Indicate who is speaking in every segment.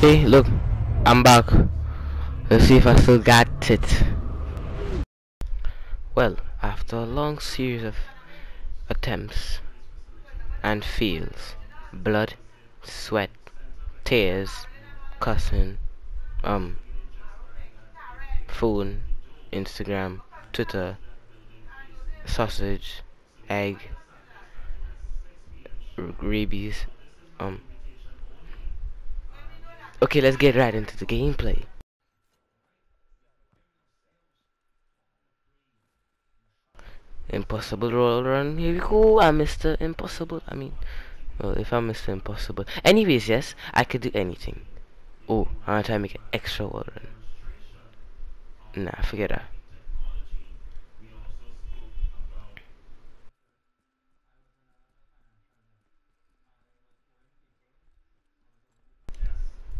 Speaker 1: Hey, look, I'm back. Let's see if I still got it. Well, after a long series of attempts and fails, blood, sweat, tears, cussing, um, phone, Instagram, Twitter, sausage, egg, rabies, um. Okay, let's get right into the gameplay. Impossible roll run. Here we go. I'm Mr. Impossible. I mean, well, if I'm Mr. Impossible. Anyways, yes, I could do anything. Oh, I'm gonna try to make an extra wall run. Nah, forget that.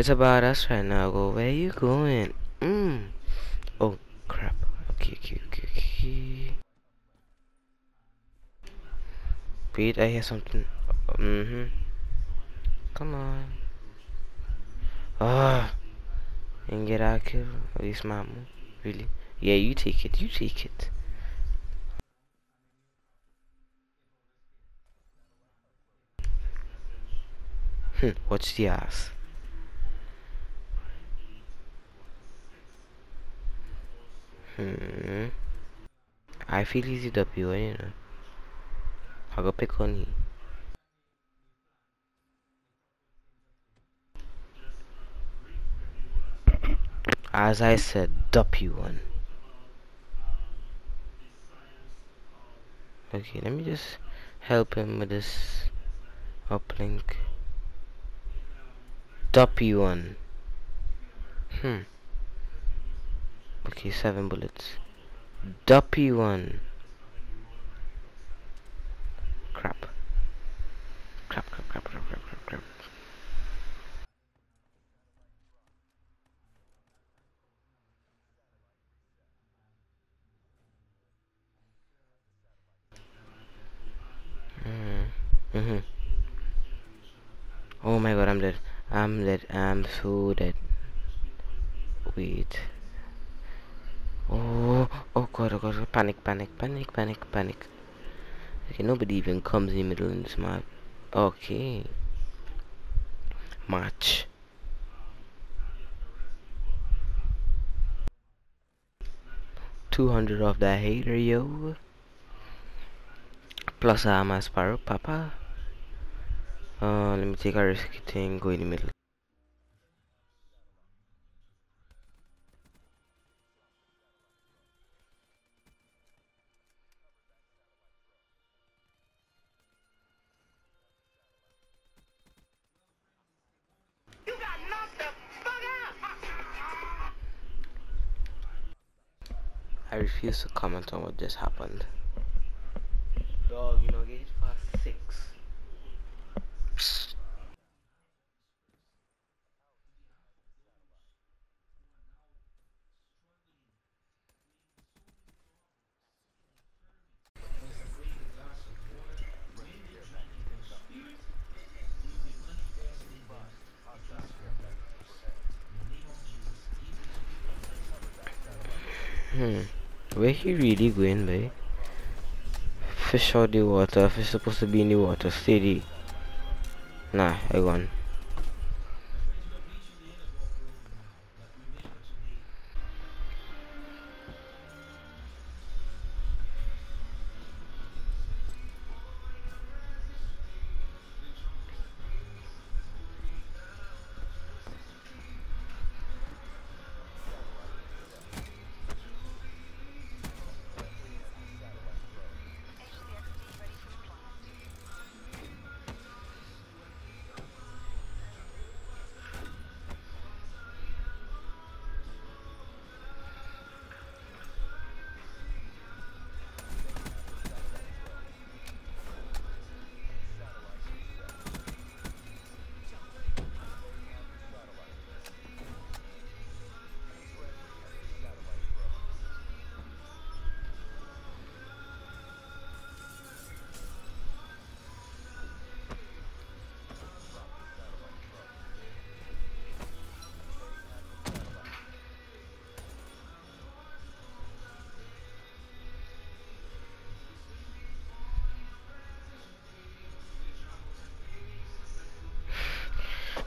Speaker 1: It's about us right now. Go, where you going? Mmm. Oh, crap. Okay, okay, okay, okay. Wait, I hear something. Mm-hmm. Come on. Ah. And get out kill. At least my. Really? Yeah, you take it. You take it. Hmm, watch the ass. Hmm. I feel easy. I go pick on you. As I said, W one. Okay, let me just help him with this uplink. W one. Hmm. Okay, seven bullets. W one. Crap. Crap, crap, crap, crap, crap, crap, crap. Mm hmm Oh my god, I'm dead. I'm dead. I'm so dead. Wait. Oh, oh god, oh god, panic, panic, panic, panic, panic. Okay, nobody even comes in the middle in this map. Okay. Match. Two hundred of that hater, yo. Plus I'm a sparrow, papa. Uh, let me take a risky thing, go in the middle. I refuse to comment on what just happened. Dog, you know, past six. Hmm. Where he really going, boy? Fish out the water. Fish supposed to be in the water. Steady. Nah, I gone.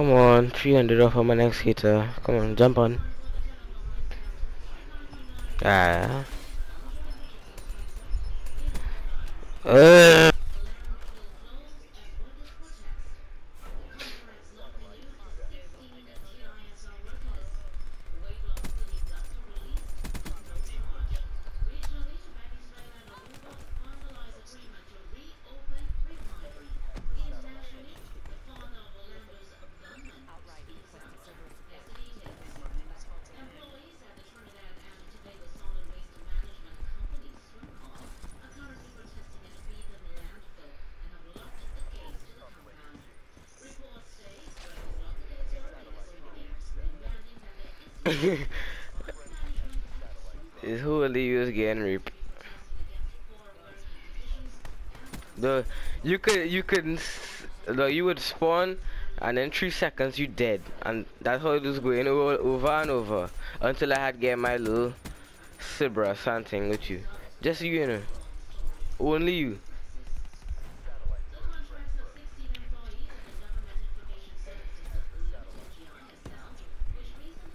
Speaker 2: Come on, 300 off of my next hitter. Come on, jump on. Ah. Uh. Is who will use getting reap? The you could you could the you would spawn and in three seconds you dead and that's how it was going over, over and over until I had get my little Sibra something with you. Just you, you know. Only you.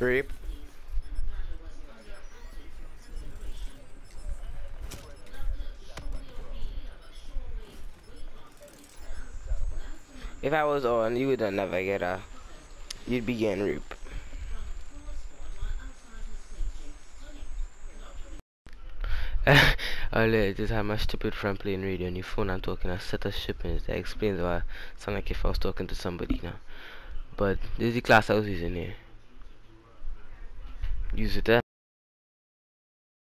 Speaker 2: Reap. If I was on, you would never get a. You'd be getting reap. Earlier, just had my stupid friend playing radio on your phone I'm talking a set of shippings. That explains why I sound like if I was talking to somebody now. But this is the class I was using here use it there